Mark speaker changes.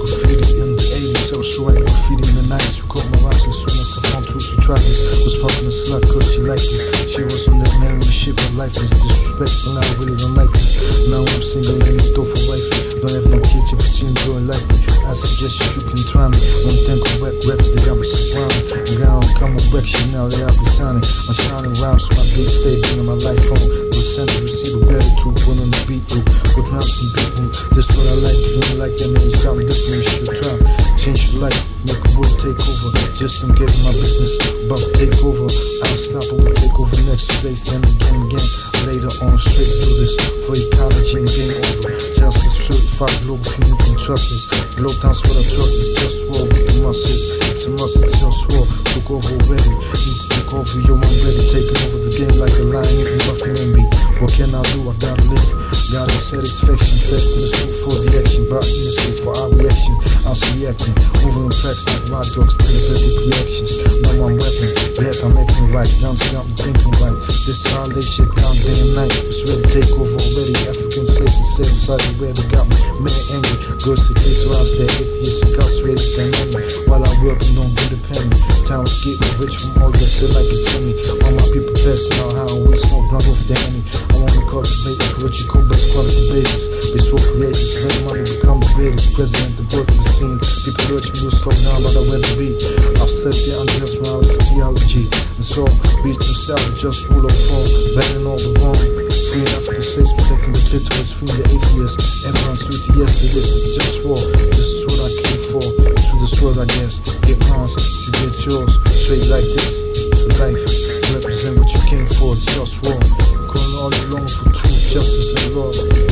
Speaker 1: graffiti in the 80s, I was graffiti in the 90s. You caught my eyes as soon as I found two she tried this. Was fucking a slut cause she liked this. She was on that marrying shit, but life is disrespectful. I really don't like this. Now I'm single and I'm for wife. Don't have no kids if you see him growing like me. I suggest you can try me. One thing rap raps, they got me surrounded. And now I'm coming back shit now, they have me sounding. I'm shining rhymes, my beat stay in my life phone. The center receive a better to put on the beat through. Go drown some people. This what I like, feeling like that maybe something different. You should try. Change your life, make a world take over. Just don't get in my business, about take over. Unstoppable take over next two days, then again, again. Later on, straight do this for game over. If you can trust us. Glow times what I trust is just war with the muscles. It's a must, it's just war. Took over already. Need to take over, yo, I'm ready. Taking over the game like a lion, nothing on me. What can I do? I gotta live. Got no satisfaction. Fast in the school for the action. Body in the school for our reaction. I was reacting. Moving in tracks like my dogs. Telepathic reactions. Now I'm weapon. Yet I'm acting right. Down to I'm thinking right. This how they shit down day and night. It's ready to take over already. African slaves and the way they got me. Man angry. Girls to get us. They're atheists incarcerated. They me. While I'm working on get a penny. Time is getting rich from all that shit like it's me. All my people passing out how we smoke blunt off the henny. I wanna cultivate ecological best quality basis. We swap creators, make money become the greatest. President, the birth of the scene. People urge me to slow down, but I rather be. I've said the unjust this theology door. Beast himself, just rule of form, banning all the wrong. Free African states, protecting the clitoris, free the atheists. Everyone's with the yes, it is, it's just war. This is what I came for, to this world, I guess. Get mine, you get yours, straight like this. It's a life, represent what you came for, it's just war. Calling all along for truth, justice, and love.